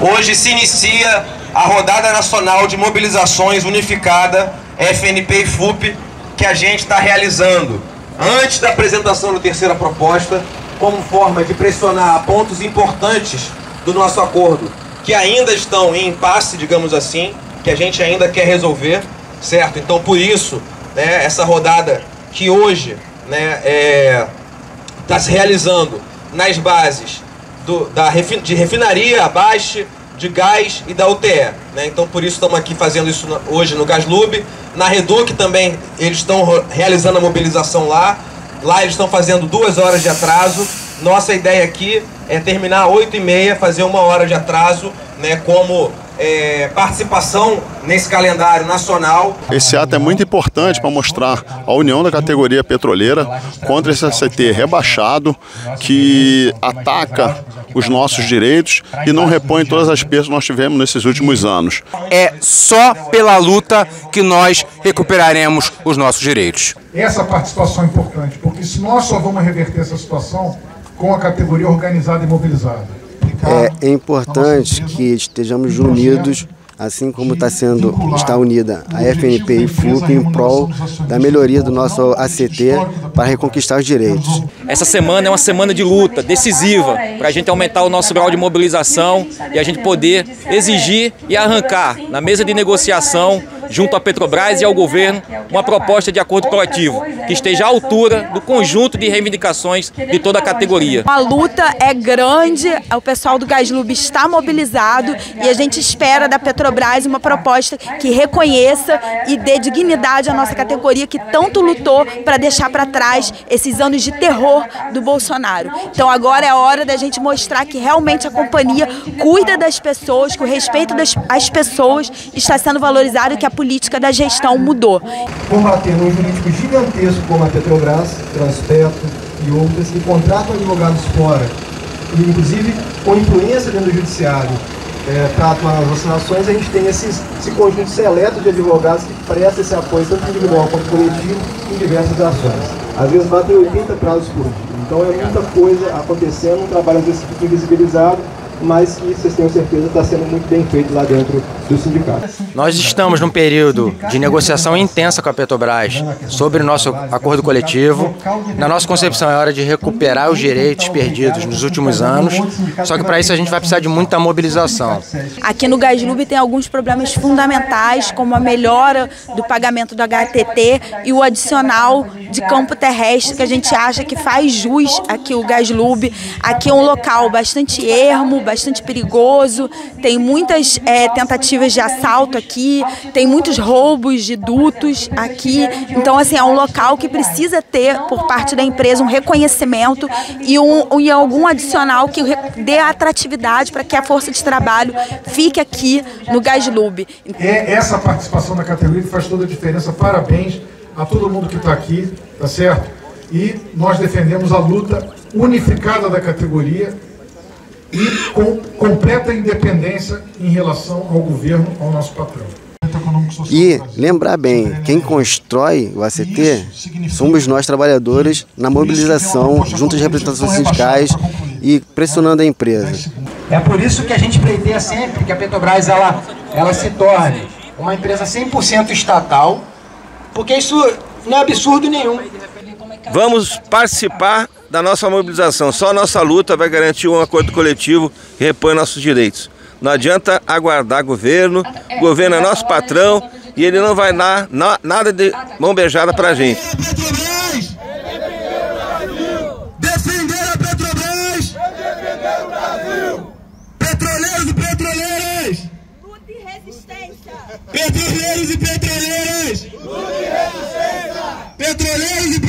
Hoje se inicia a rodada nacional de mobilizações unificada FNP e FUP que a gente está realizando antes da apresentação da terceira proposta, como forma de pressionar pontos importantes do nosso acordo, que ainda estão em impasse, digamos assim, que a gente ainda quer resolver, certo? Então, por isso, né, essa rodada que hoje está né, é, tá se realizando nas bases do, da, de refinaria, abaixo, de gás e da UTE. Né? Então, por isso, estamos aqui fazendo isso hoje no Gaslub. Na Reduc também, eles estão realizando a mobilização lá. Lá eles estão fazendo duas horas de atraso. Nossa ideia aqui é terminar às 8h30, fazer uma hora de atraso, né, como é, participação nesse calendário nacional. Esse ato é muito importante para mostrar a união da categoria petroleira contra esse ACT rebaixado que ataca os nossos direitos e não repõe todas as perdas que nós tivemos nesses últimos anos. É só pela luta que nós recuperaremos os nossos direitos. Essa participação é importante, porque se nós só vamos reverter essa situação com a categoria organizada e mobilizada. É, é importante que estejamos unidos assim como está sendo está unida a FNP e FUP em prol da melhoria do nosso ACT para reconquistar os direitos. Essa semana é uma semana de luta decisiva para a gente aumentar o nosso grau de mobilização e a gente poder exigir e arrancar na mesa de negociação junto à Petrobras e ao governo, uma proposta de acordo coletivo que esteja à altura do conjunto de reivindicações de toda a categoria. A luta é grande, o pessoal do Gaslub está mobilizado e a gente espera da Petrobras uma proposta que reconheça e dê dignidade à nossa categoria que tanto lutou para deixar para trás esses anos de terror do Bolsonaro. Então agora é a hora da gente mostrar que realmente a companhia cuida das pessoas, que o respeito das pessoas está sendo valorizado e que a política da gestão mudou. Combatendo um jurídico gigantesco como a Petrobras, Transpetro e outras, que contratam advogados fora, e inclusive com influência dentro do judiciário, é, nas vacinações, a gente tem esses, esse conjunto seleto de advogados que presta esse apoio, tanto individual quanto coletivo, em diversas ações. Às vezes batem 80 prazos por dia. Então é muita coisa acontecendo, um trabalho às vezes invisibilizado, mas que vocês tenham certeza está sendo muito bem feito lá dentro do sindicato. Nós estamos num período de negociação intensa com a Petrobras sobre o nosso acordo coletivo. Na nossa concepção é hora de recuperar os direitos perdidos nos últimos anos, só que para isso a gente vai precisar de muita mobilização. Aqui no Gaslub tem alguns problemas fundamentais, como a melhora do pagamento do HTT e o adicional de campo terrestre que a gente acha que faz jus aqui o Gaslub. Aqui é um local bastante ermo, bastante perigoso, tem muitas é, tentativas de assalto aqui, tem muitos roubos de dutos aqui. Então, assim, é um local que precisa ter, por parte da empresa, um reconhecimento e, um, e algum adicional que dê atratividade para que a força de trabalho fique aqui no Gaslub. É essa participação da categoria que faz toda a diferença. Parabéns a todo mundo que está aqui, tá certo? E nós defendemos a luta unificada da categoria e com completa independência em relação ao governo, ao nosso patrão. E lembrar bem, quem constrói o ACT somos nós trabalhadores na mobilização junto às representações sindicais e pressionando a empresa. É por isso que a gente pleiteia sempre que a Petrobras ela, ela se torne uma empresa 100% estatal, porque isso não é absurdo nenhum. Vamos participar da nossa mobilização. Só a nossa luta vai garantir um acordo coletivo que repõe nossos direitos. Não adianta aguardar governo, o governo é nosso patrão e ele não vai dar nada de mão beijada pra gente. Defender a Petrobras! Defender o Brasil! Petroleiros e petroleiras! Luta e resistência! Petroleiros e petroleiras! Luta e resistência! Petroleiros e!